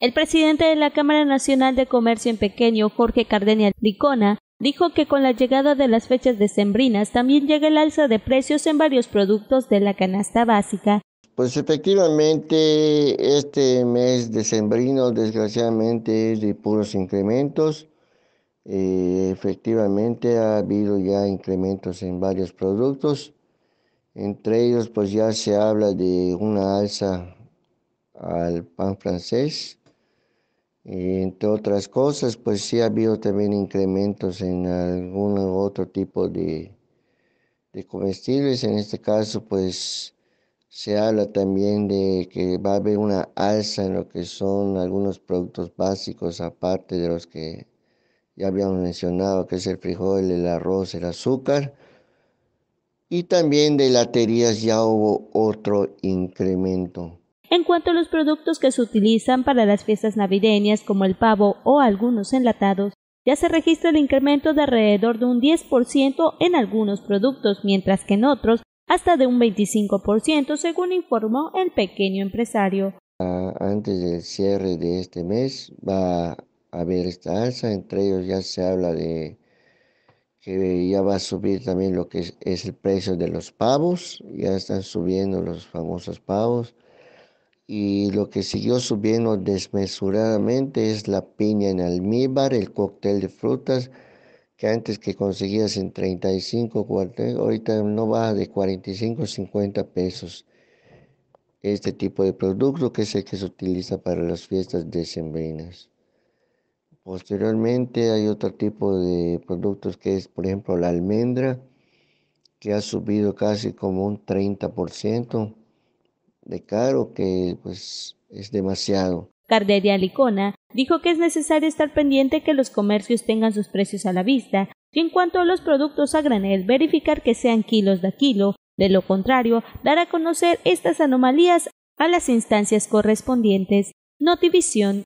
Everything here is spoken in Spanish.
El presidente de la Cámara Nacional de Comercio en Pequeño, Jorge Cardenia Licona, dijo que con la llegada de las fechas decembrinas también llega el alza de precios en varios productos de la canasta básica. Pues efectivamente este mes decembrino desgraciadamente es de puros incrementos. Eh, efectivamente ha habido ya incrementos en varios productos. Entre ellos pues ya se habla de una alza al pan francés, entre otras cosas, pues sí ha habido también incrementos en algún otro tipo de, de comestibles. En este caso, pues se habla también de que va a haber una alza en lo que son algunos productos básicos, aparte de los que ya habíamos mencionado, que es el frijol, el arroz, el azúcar. Y también de laterías ya hubo otro incremento. En cuanto a los productos que se utilizan para las fiestas navideñas como el pavo o algunos enlatados, ya se registra el incremento de alrededor de un 10% en algunos productos, mientras que en otros hasta de un 25%, según informó el pequeño empresario. Antes del cierre de este mes va a haber esta alza, entre ellos ya se habla de que ya va a subir también lo que es, es el precio de los pavos, ya están subiendo los famosos pavos y lo que siguió subiendo desmesuradamente es la piña en almíbar, el cóctel de frutas, que antes que conseguías en 35, 40, ahorita no baja de 45, 50 pesos. Este tipo de producto que es el que se utiliza para las fiestas decembrinas. Posteriormente hay otro tipo de productos que es, por ejemplo, la almendra, que ha subido casi como un 30% de caro que pues es demasiado. Carderia Licona dijo que es necesario estar pendiente que los comercios tengan sus precios a la vista y en cuanto a los productos a granel verificar que sean kilos de kilo, de lo contrario dar a conocer estas anomalías a las instancias correspondientes. Notivisión